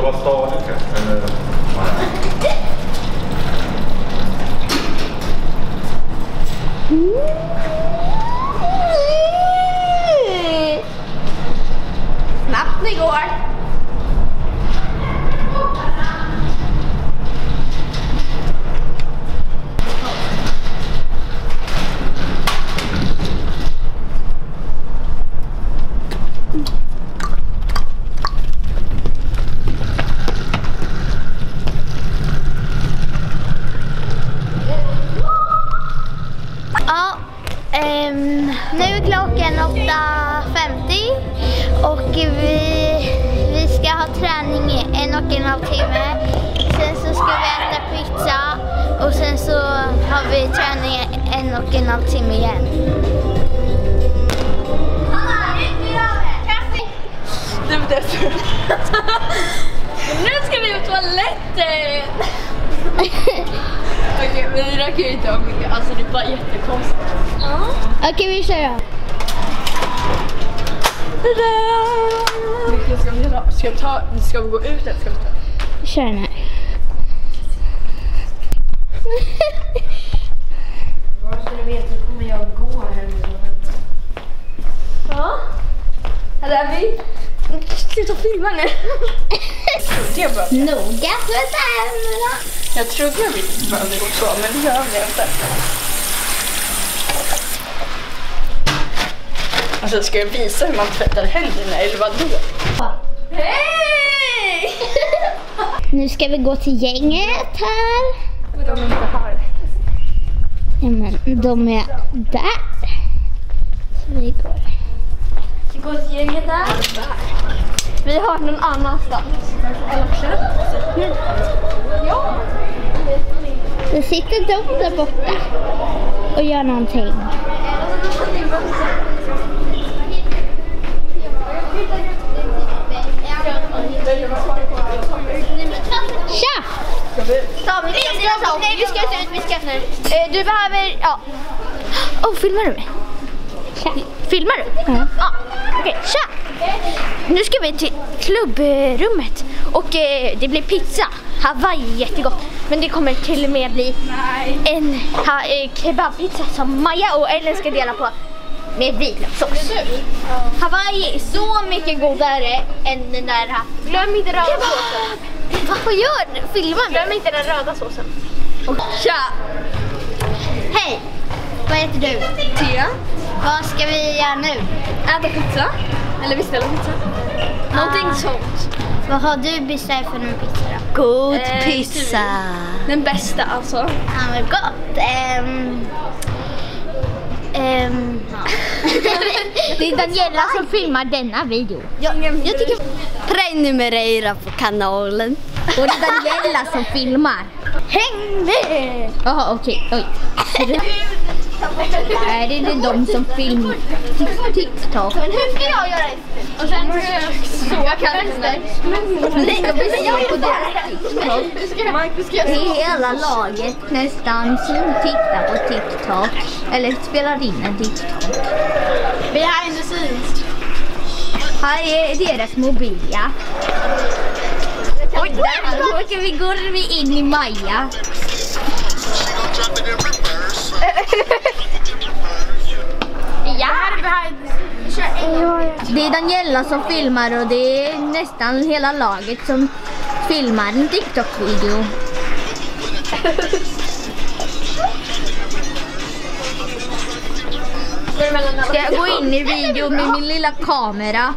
ska vara stadigt Kan ju inte ha mycket. Alltså det är bara jättekonstigt. Okej, vi kör då. Vilken ska vi göra? Ska vi ta, ska vi gå ut eller ska vi ta? Vi kör den här. Bara så du vet så kommer jag gå hem. Ja. Här är vi. Sluta filma nu. Det är bra. Noga tvätta händerna. Jag trodde vi inte behövde gå så, men det gör vi inte. Alltså ska jag visa hur man tvättar händerna eller vadå? Hej! Nu ska vi gå till gänget här. De är inte här. Ja, men de är där. Så vi går. Vi går till gänget där. Vi har någon annanstans. Ja. Det sitter de där borta och gör någonting. Tja! Samuel, vi ska, nej, vi ska ut, nu. Eh, Du behöver, ja. Oh, filmar du mig? Filmar du? Ja. Ja, okej, tja! Nu ska vi till klubbrummet och eh, det blir pizza. Hawaii, jättegott. Men det kommer till och med bli en ha, eh, kebabpizza som Maja och Ellen ska dela på med vitlökssås. Hawaii är så mycket godare än den där... Glöm inte röda såsen. Vad gör du? Filma Glöm inte den röda såsen. Och tja! Hej! Vad heter du? Tia. Vad ska vi göra nu? Äta pizza. Eller beställa pizza. Någonting Ah. sånt. Vad har du beställt för en pizza då? God Eh, pizza. Den bästa alltså. Ja, men gott. Ehm, ehm, Det är Daniela som filmar denna video. Jag, jag tycker... Prenumerera på kanalen. Och det är Daniela som filmar. Häng med! Jaha okej, oj. Här är det de som filmar TikTok. Men hur ska jag göra det? Och sen så jag kan inte. Nej, jag vill se på. Marcus ska jag Hela laget nästan som tittar på TikTok. Eller spelar in en TikTok. Behind the scenes. Här är deras mobil ja. Oj, där åker vi, går vi in i Maja. Ja. Det är Daniela som filmar och det är nästan hela laget som filmar en TikTok-video. Ska jag gå in i video med min lilla kamera?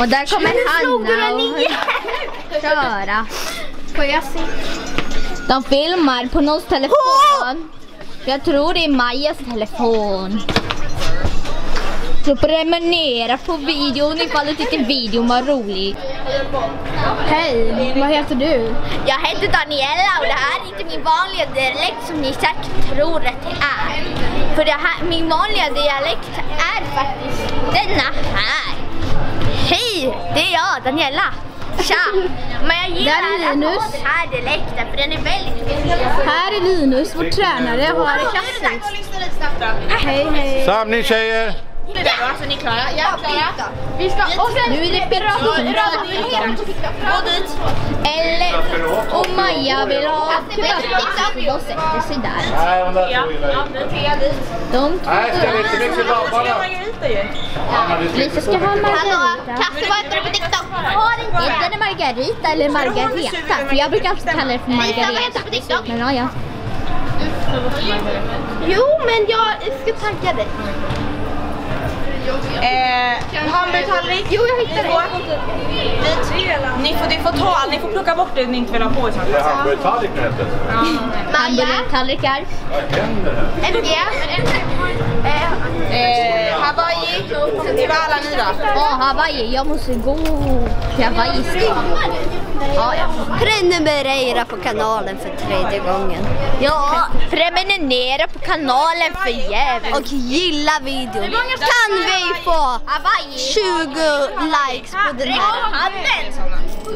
Och där kommer Hanna och köra. Får jag se? De filmar på någons telefon. Jag tror det är Majas telefon. Så prenumerera på videon ifall du tyckte videon var rolig. Hej, vad heter du? Jag heter Daniela och det här är inte min vanliga dialekt som ni säkert tror att det är. För det här, min vanliga dialekt är faktiskt denna här. Hej, det är jag, Daniela. Tja! Men jag gillar Där är att Linus. ha den här dialekten för den är väldigt speciell. Här är Linus, vår tränare, har. Hej hej. Samling tjejer! Alltså ni är klara? Ja, klara. Vi ska, och sen, nu är det Birra Gå dit. Eller om Maja vill ha kebabpizza, då sätter sig där. Nej, de där två gillar inte. De Nej, ställ inte mycket det är Lisa ska ha margarita. Kasse, vad heter du på TikTok? Heter det margarita eller margareta? För jag brukar alltid kalla det för margareta. Men ja, ja. Jo, men jag ska tagga dig. Eh, hamburgertallrik. Jo, jag hittade det. Ni får, ni får ta, ni får plocka bort det ni inte vill ha på i så fall. Det är hamburgertallrik nu heter det. Maja, Hamburgertallrikar. Vad händer här? MG. Eh, Hawaii. Till vad alla ni då? Ja, Hawaii. Jag måste gå till Hawaii. Ja, ja. Prenumerera på kanalen för tredje gången. Ja, prenumerera på kanalen för jävligt. Och gilla videon. Kan vi få Hawaii. 20 likes på den här?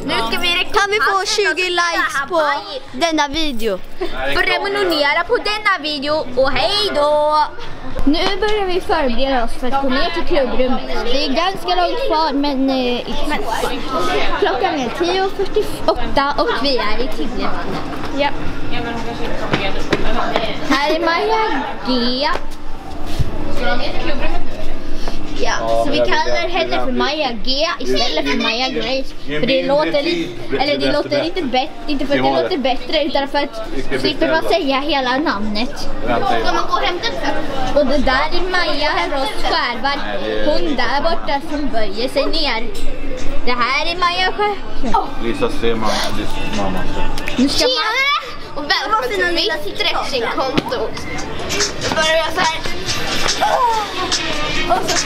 Nu ska vi Kan vi få 20 likes på denna video? prenumerera på denna video och hej då! Nu börjar vi förbereda oss för att gå ner till klubbrummet. Det är ganska långt kvar men eh, klockan är 10.48 och vi är i Tigglevattnet. Ja. Här är Maja G. Ja, så vi kallar henne för Maja G istället för Maja Grace. För det låter lite, eller det låter lite bättre, inte för att det låter bättre utan för att slipper man säga hela namnet. Ska man gå och hämta Och det där är Maja Ross Skärvard. Hon där borta som böjer sig ner. Det här är Maja Skärvard. Lisa ser mamma. Nu ska man... Och välkommen till mitt stretchingkonto. Då börjar jag så här. Och så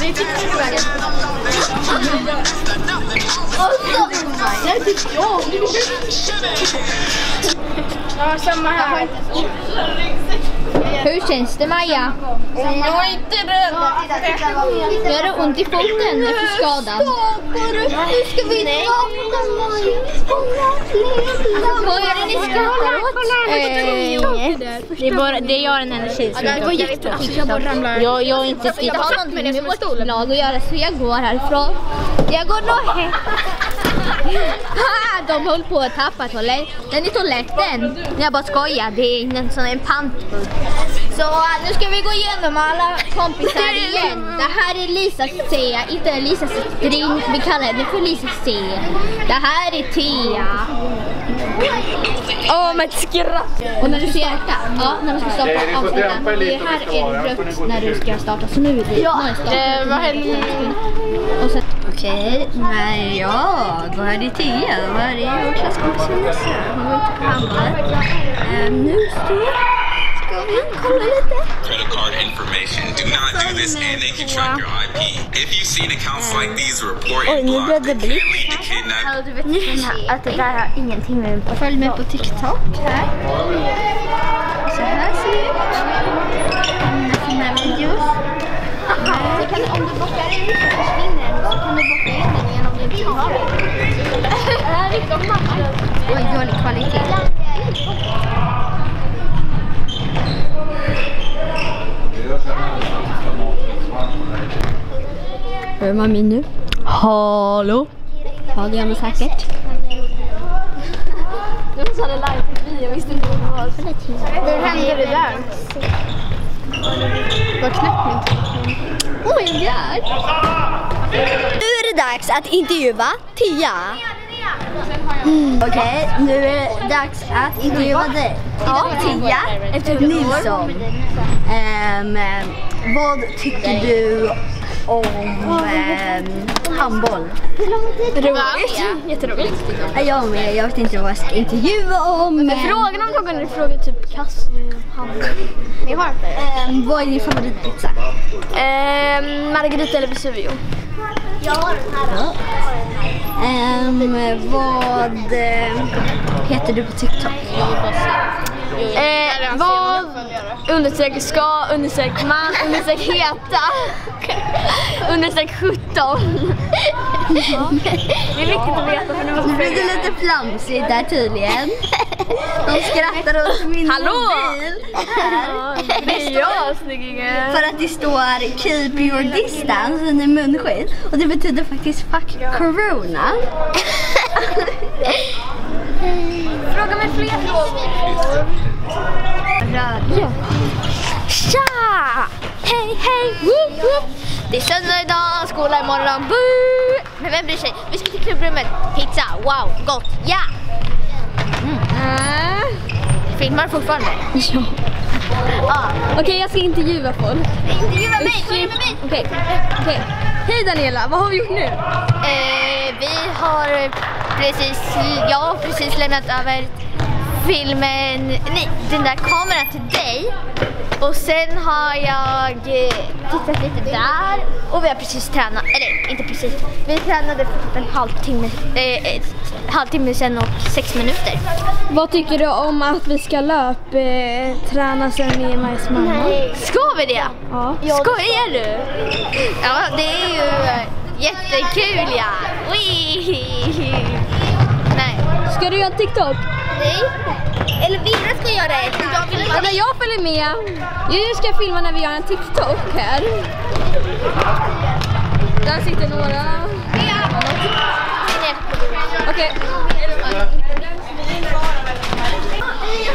Vi fick till Hur känns det Maja? Jag är inte rädd. Gör det ont i foten efter skadan? Nu ska vi Vad är det ni skrattar åt? Det är bara, det är jag den enda tjejen som Det var jättefint. Jag bara ramlar. Jag, jag har inte skrivit. Jag har någonting med vårt lag att göra så jag går härifrån. Jag går nog hem. Ah, De höll på att tappa toalett. Den i toaletten. Jag bara skojar, det är en sån en pantburk. Så nu ska vi gå igenom alla kompisar igen. Det här är Lisa C, inte Lisa String. Vi kallar henne för Lisa C. Det här är Tia. Åh, men skratt! Och när du ser detta, ja, när man ska starta avsnittet, er det om här ska är rött när du ska starta. Så nu är det ja, Eh, vad händer? Okej, men ja, då är det Tia. Då är det vår klasskompis Lisa. Hon var inte på handlar. Ehm, nu så ska vi kolla lite. credit card information. Do not do this and they can track your IP. If you've seen accounts like these report and block, it can lead to kidnapping. Du vet den här, att det där har ingenting med Följ med på TikTok här. Så här ser det ut. Så kan, om du bockar in så försvinner den så kan du bocka in den igen om du inte har den. Oj, dålig kvalitet. Hör man min nu? Hallå? ja det gör man säkert. Hur hände det där? Vad knäppt Oh my god! Nu är det dags att intervjua Tia. Mm, okej, nu är det dags att intervjua dig. Ja, Tia Nilsson. Um, vad tycker du om um, handboll? Roligt. Jätteroligt. Ja, Jag med. Jag vet inte vad jag ska intervjua om. men- Frågan om någon är fråga typ kass. Ni har? Ehm, vad är din favoritpizza? Eh, Margarita eller Vesuvio? Ehm, vad eh, heter du på TikTok? Eh, vad understreck ska understreck man understreck heta understreck 17. Det är viktigt att veta för nu måste Det är lite flamsigt där tydligen. De skrattar åt min Hallå! mobil. Här. Det är jag snyggingen. För att det står keep your distance i munskydd. Och det betyder faktiskt fuck corona. Fråga mig fler frågor. Ja. Tja! Hej hej! Det är söndag idag, skola imorgon. Boo! Men vem bryr sig? Vi ska till klubbrummet. Pizza, wow, gott, ja! Mm. Filmar fortfarande? Ja. ah. Okej, jag ska intervjua folk. Intervjua mig, följ med mig! Okej, okej. Hej Daniela, vad har vi gjort nu? Eh, vi har precis, jag har precis lämnat över filmen, nej den där kameran till dig. Och sen har jag eh, tittat lite där och vi har precis tränat, eller inte precis, vi tränade för typ en halvtimme, eh, halvtimme sedan och sex minuter. Vad tycker du om att vi ska löpträna sen med Majs mamma? Ska vi det? Ja. Skojar du? Ja, det är ju eh, jättekul ja. Ui. Nej. Ska du göra TikTok? Nej. Eller ska göra det. Jag vill Ja, men jag följer med. Jag ska filma när vi gör en TikTok här. Där sitter några. Okej.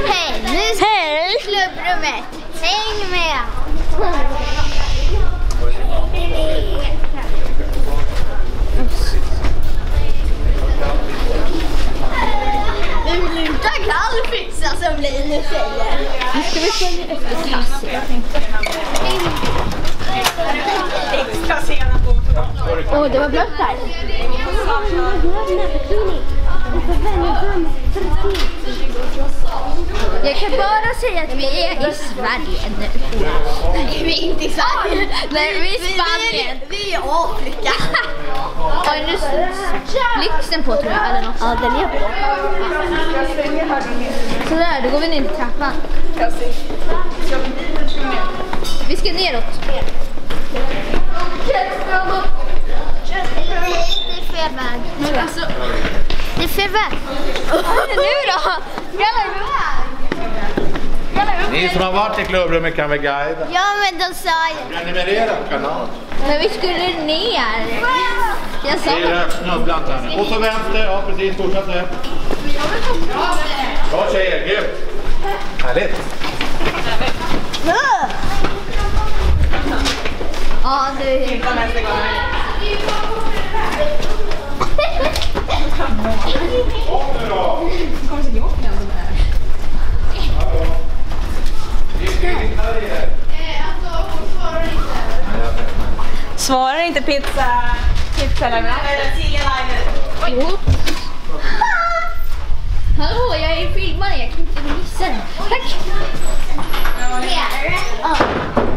Hej, nu ska Hej! klubbrummet. Häng med. Det blir kall pizza som Linus säger. Nu ska vi följa efter Cassie. Åh, det var blött här. Jag kan bara säga att vi är i Sverige nu. Nej, vi är inte i Sverige. Nej, vi är i Spanien. Vi, är i Afrika. Har du blixten på tror jag eller något? Ja, den är på. Sådär, då går vi ner till trappan. Vi ska neråt. Det är fel väg. Det är fel väg. nu då? Ni som har varit i klubbrummet kan väl guida? Ja, men de sa ju. Prenumerera på kanalen. Men vi skulle ner. Jag sa Det är snubblan här nu. Och så vänster, ja precis, fortsätt nu. Bra tjejer, grymt. Härligt. Ja, du. Svarar inte pizza... Pizza Hallå, jag är filmare. Jag kan inte missa den. Tack.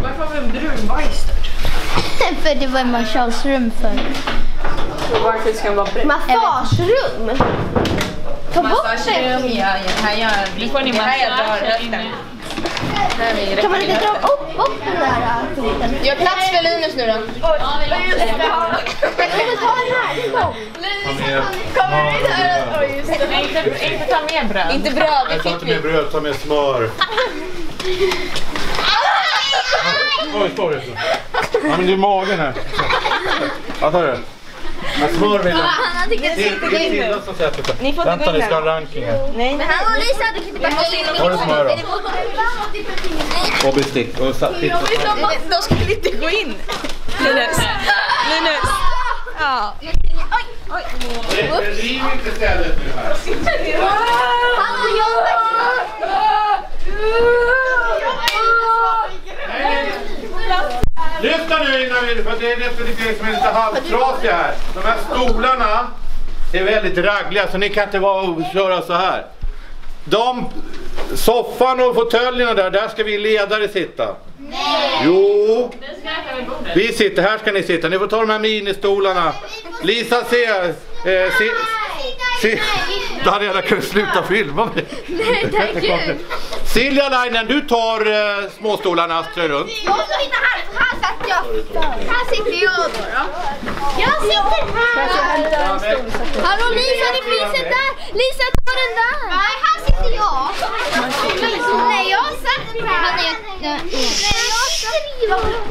Varför har vi en brunbajs där? För det var massagerum för. Varför ska den vara brun? Massagerum. Ta bort det. Ja, jag kan göra... Nu får ni. Kan man inte dra upp, upp den där äh, skiten? Gör plats för Linus nu då. Jag kommer ta den här. Kommer du inte Nej, inte, inte ta med bröd. Inte bröd, det Jag tar fick inte vi. med bröd, ta med smör. Oj, det så. Ja men det är magen här. Vad tar du? Ja, smör vill jag. Det är det är Tilda som sätter sig. Ni får inte Vänta, gå in vi ska ha en nu. ranking här. Nej, men Hallå Lisa, du kan inte backa in. Har du smör då? Och bestick. Och satt pizza. de skulle inte gå in. Linus. Linus. Ja. Driv inte stället nu här. Lyssna nu innan vi, för det är lite som är lite halvtrasiga här. De här stolarna är väldigt raggliga så ni kan inte vara och köra så här. De, soffan och fåtöljerna där, där ska vi ledare sitta. Nej! Jo! Vi sitter, här ska ni sitta. Ni får ta de här ministolarna. Lisa, se. Eh, se, se. Daniela kan du sluta filma mig? Nej, tack gud. Silja Lainen, du tar eh, småstolarna Astrid runt. Jag måste sitta här, för här sitter jag då. då. Jag sitter här. Hallå Lisa, det finns en där! Lisa, ta den där! Nej, här sitter jag. Nej, jag satt här. Satt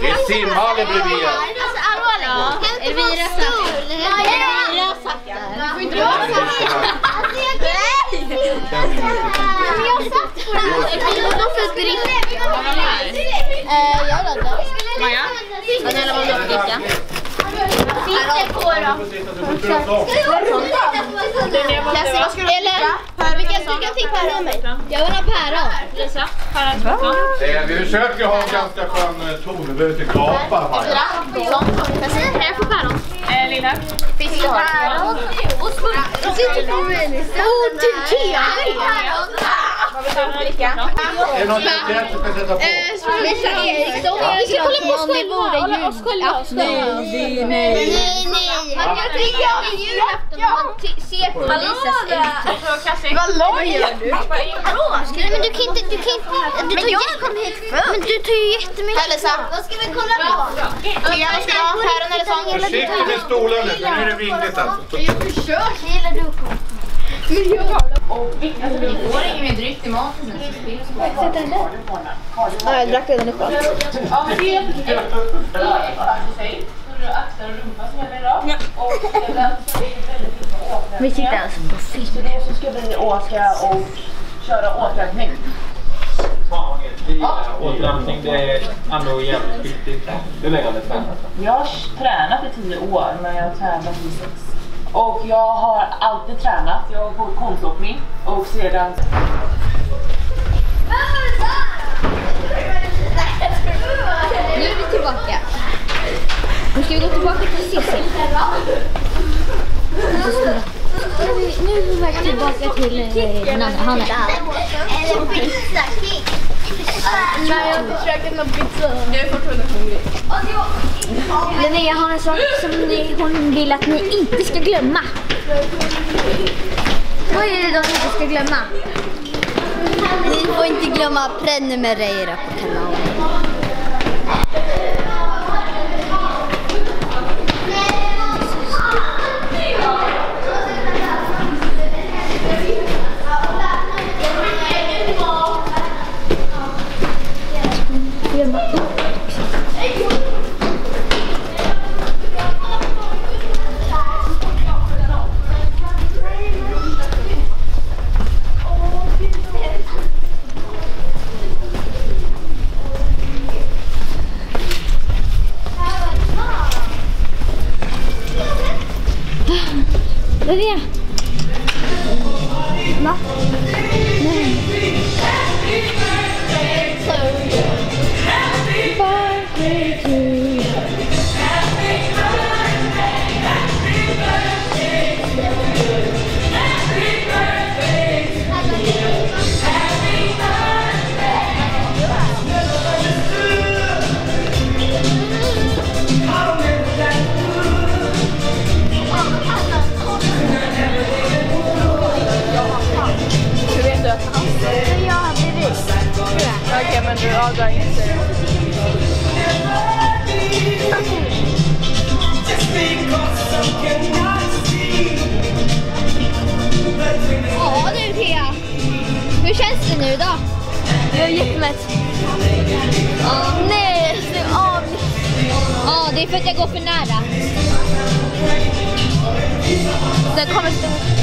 Det är simhallen bredvid. Alltså allvarligt. Elvira satt Elvira satt där. Du får inte vara Alltså jag kan Men jag satt på den. Vadå för drift? Eh, jag laddar. Maja? Daniela, vad vill du dricka? Sitter på då. Klassik. Eller, vilka ska jag till päron? Jag vill ha päron. Lisa? Päron? Eh, vi försöker ha en ganska skön ton, vi behöver inte gapa Maja. Kan jag få päron? Eh, Lilla? Fiskpäron. Och smör. Oh, du päron. Vad vill du dricka? Är det något speciellt som kan sätta på? Vi ska kolla på oss själva. Oss själva. Nej, nej. Man kan julafton om på Lisas Klassik? Vad gör du? Nej men du kan inte, du kan inte. Du men jag kom hit förr. Men du tar ju jättemycket. Här Lisa. Vad ska vi kolla på? Tia, vad ska du ha? Päron eller sång? Försiktigt med stolarna nu, nu är det vingligt alltså. Gillar du Ja, jag drack redan upp allt. Ja, men det är Vi sitter alltså på film. Så ska vi åka och köra återhämtning. Återhämtning, det är ändå jävligt viktigt. Hur länge har ni tränat? Jag har tränat i tio år, men jag har tränat i sex. Och jag har alltid tränat. Jag har gått konståkning och sedan... Nu är vi tillbaka. Nu ska vi gå tillbaka till Cissi. Nu är vi på väg tillbaka till eh, Nanne. Han är Eller pizza kick. Nej, jag försöker med pizza. Jag är fortfarande hungrig. Linnea har en sak som ni, hon vill att ni inte ska glömma. Vad är det då ni inte ska glömma? Ni får inte glömma prenumerera på kanalen. Avdrar inte. Ja du Thea. Hur känns det nu då? Jag är jättemätt. Ja. Nej, stäng av. Ja, det är för att jag går för nära. Den kommer stå.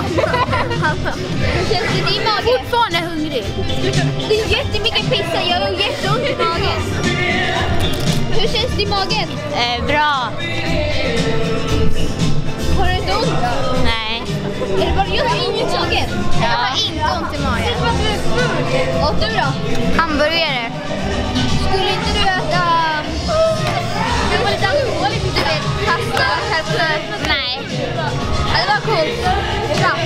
Hur känns det i magen? Fortfarande hungrig. Det är jättemycket pizza, jag har jätteont i magen. Hur känns det i magen? Eh, bra. Har du inte ont? Nej. Är det bara jag som har ont i magen? Jag har inte ont i magen. Och du då? Hamburgare. Skulle inte du äta... pasta, självklart. Nej. Ja, det var coolt. Bra.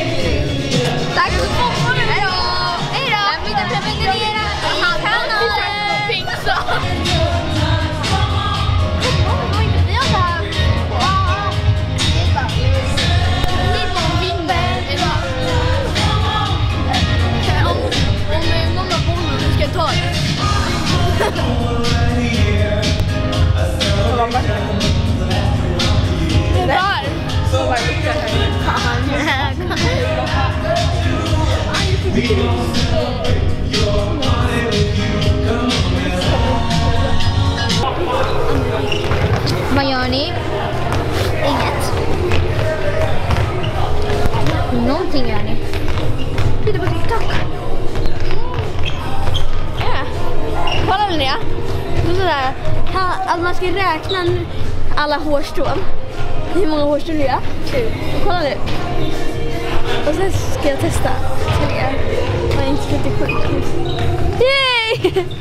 Tack. Vad gör ni? Inget. Någonting gör ni. Titta på TikTok. Ja. Kolla Linnea. Det är sådär, att man ska räkna alla hårstrån. Hur många hårstrån det är. Kolla nu. Och sen ska jag testa. Jag var inte 37. Yay!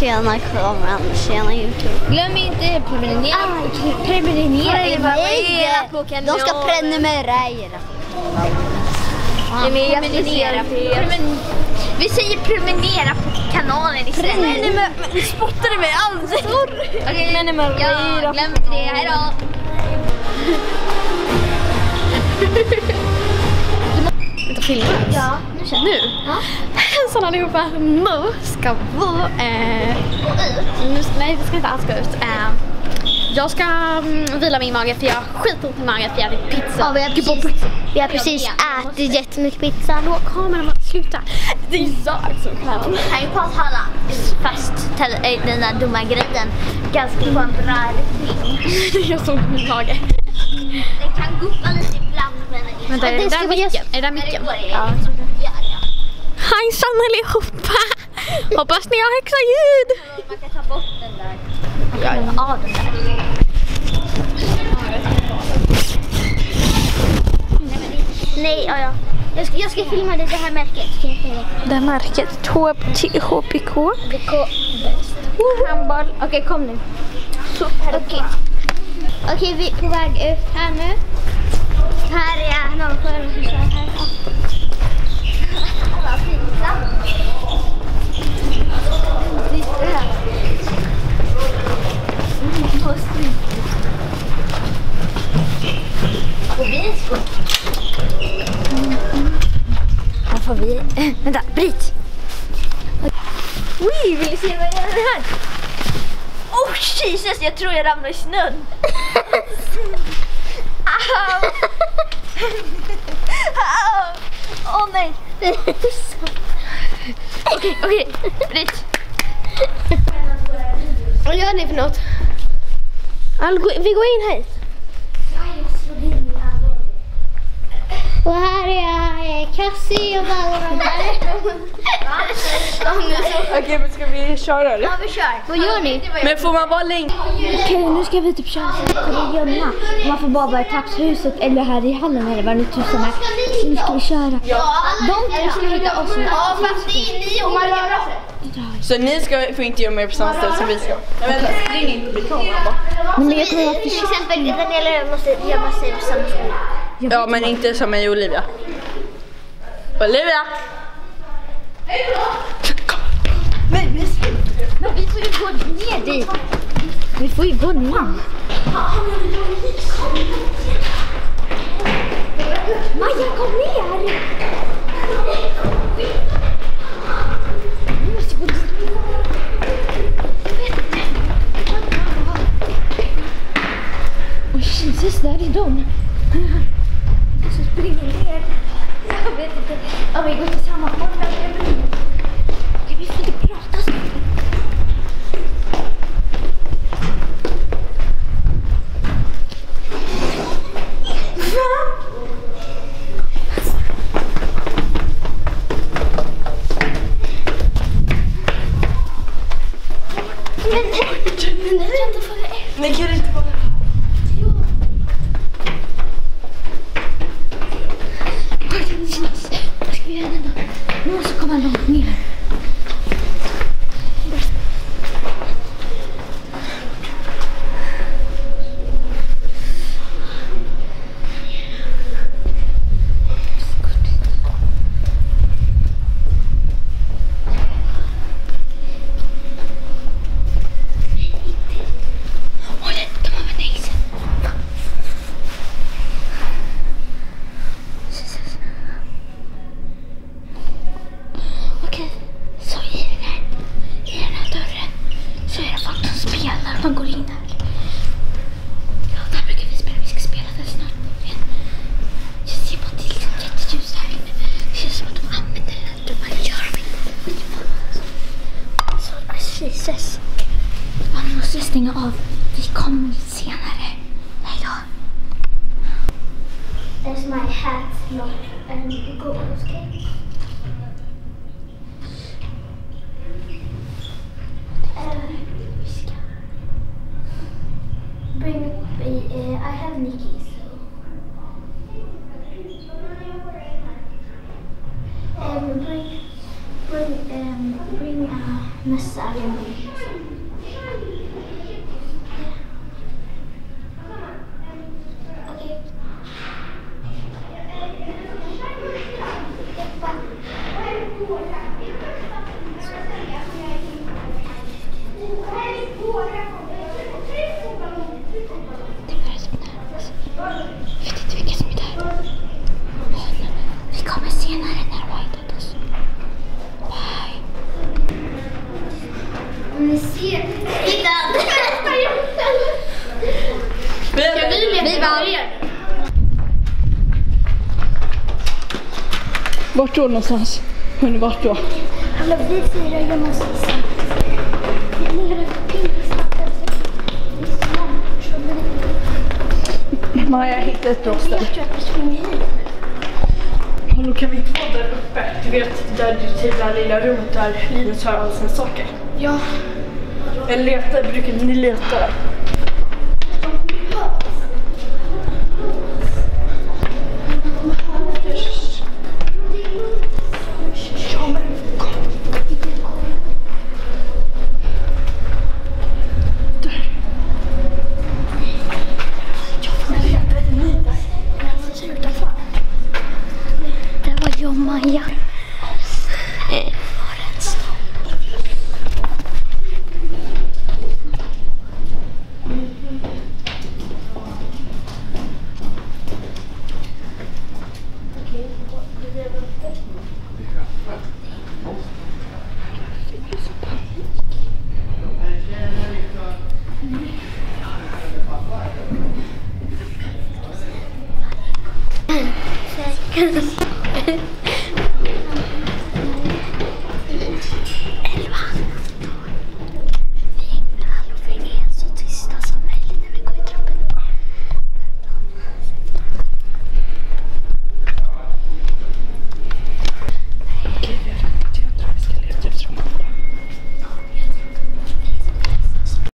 Tjena kameran, tjena Youtube. Glöm inte prenumerera. Prenumerera. Nej, de ska prenumerera. Prenumerera. Prenumer- Vi säger prenumerera på kanalen istället. Du spottade mig alldeles. Okej, Prenumerera. Ja, glöm inte det. Hej då. Vänta, filma. Ja, nu kör Nu? Hejsan allihopa! Nu ska vi... Eh, nu, nej, det ska inte alls gå ut. Eh, jag ska mm, vila min mage för jag har skitont i magen för jag ätit pizza. Ja, vi har precis, vi har precis ätit jättemycket pizza. Hallå kameran, sluta! Det är jag som kan. På att hålla fast äh, den där dumma grejen ganska på en bra riktning. Det är jag som har min mage. Den kan guppa lite. Vänta, är det där micken? Är det där micken? Ja. Hejsan allihopa! Hoppas ni har högsta ljud! Man kan ta bort den där. Ja, ja. Av den där. Nej, ja, ja. Jag ska, jag ska filma det, det här märket. Det? Här märket, HPK. BK bäst. Handboll. Okej, kom nu. Okej. Okej, vi är på väg ut här nu. Någon själv som kör här. Alla pizza. Titta här. Och sprit. Och vinskål. Här får vi... vänta, Britt! Oj, vill ni se vad jag gör här? Oh Jesus, jag tror jag ramlade i snön. Au! Åh nej! Okej, okej, Britt. Vad gör ni för något? All, vi går in hit. Och här är Cassie och Valran Okej, men ska vi köra eller? Ja, vi kör. Vad gör ni? Men får man vara länge? Okej, nu ska vi typ köra så här till gömma. Man får bara vara i taxhuset eller här i hallen eller vad nu tusan är. Nu ska vi köra. De tre ska hitta oss. Ja, fast det är ni och man röra sig. Så ni ska, får inte gömma er på samma ställe som vi ska? Vänta, spring inte bli kameran bara. Men vara Till exempel Daniela måste gömma sig på samma ställe. Ja, men inte som mig och Olivia. Olivia! Men vi får ju gå ner dit. Vi får ju gå ner. Maja, kom ner! Vi måste gå dit. Åh Jesus, där är de. Så springer vi ner. Jag vet inte om vi går till samma håll. Okej, vi får inte prata så. igen ändå. Nu måste komma långt ner. Håll det, de använder isen. Okej, så i den här, i den här dörren så är det folk som spelar. Man går in här. Ja, där brukar vi spela. Vi ska spela där snart. Igen. Jag ser bara till liksom jätteljus här inne. Det känns som att de använder den här. De bara gör de inte. Så precis. Ja, nu måste jag stänga av. Vi kommer senare. Hej då. There's my hat, not and goggles. Okay. Uh, vi ska bring. Uh, I have Nikki, so. Um, bring, bring, um, bring a massage. Okay. Jag vet inte vilka som är där. Åh, nu. Vi kommer senare när de har hittat oss. Bye. Ni ser. Titta! Ska vi leka. Vart då någonstans? Hörni, vart då? Alla vi fyra Nere på pinnstacken. Nej, jag hittade ett bra ställe. Jag tror att vi springer hit. Hallå, kan vi inte vara där uppe? Du vet, där till det där lilla rummet där Linus har alla sina saker. Ja. Jag letar, brukar ni leta där?